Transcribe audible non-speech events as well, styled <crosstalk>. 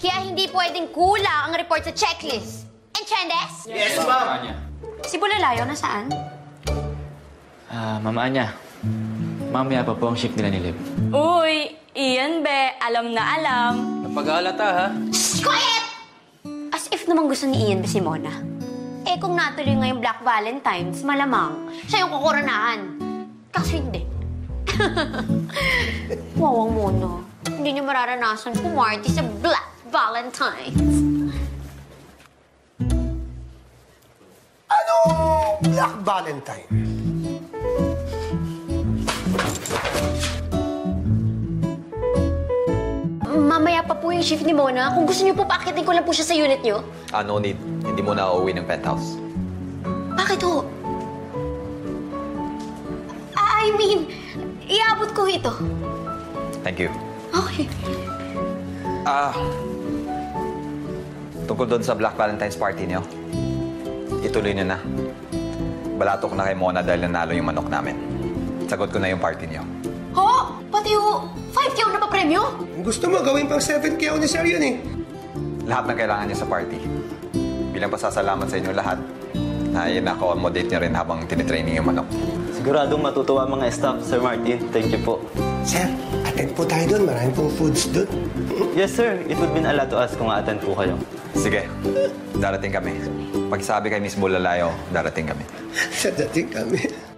Kaya hindi pwedeng kulang ang report sa checklist. Enchandes? Yes, ma'am. Si Bulalayo nasaan? Ah, Mama Anya. Mamaya pa po ang shift nila ni Liv. Uy, Ian be, alam na alam. Napag-aalata ha? Shh! Quiet! As if naman gusto ni Ian ba si Mona. Eh kung natuloy ngayong Black Valentines, malamang siya yung kukoronahan. Kaso hindi. <laughs> Wawang Mona. Hindi niyo mararanasan pumarty sa Black Valentines. Anong Black Valentine? Mamaya pa po yung shift ni Mona. Kung gusto niyo po, paakitin ko lang po siya sa unit niyo. Ah, no need. Hindi mo na uuwi ng penthouse. Bakit ho? I mean, iabot ko ito. Thank you. Okay. Ah, tungkol doon sa Black Valentine's party niyo, ituloy niyo na. Balatok na kay Mona dahil nanalo yung manok namin. Sagot ko na yung party niyo. Ho? Pati ho, 5K ang napapremyo? Kung gusto mo, gawin pang 7K ako ni Sir yun eh. Lahat ng kailangan niyo sa party. Bilang pasasalamat sa inyo lahat, na i-accommodate niyo rin habang tinitraining yung manok. Siguradong matutuwa mga staff, Sir Martin. Thank you po. Sir, attend po tayo doon. Marami pong foods doon. Yes, sir. It would mean a lot to us kung a-attend po kayo. Sige, darating kami. Pagsabi kay Miss Bulalayo, darating kami. <laughs> Sa dating kami.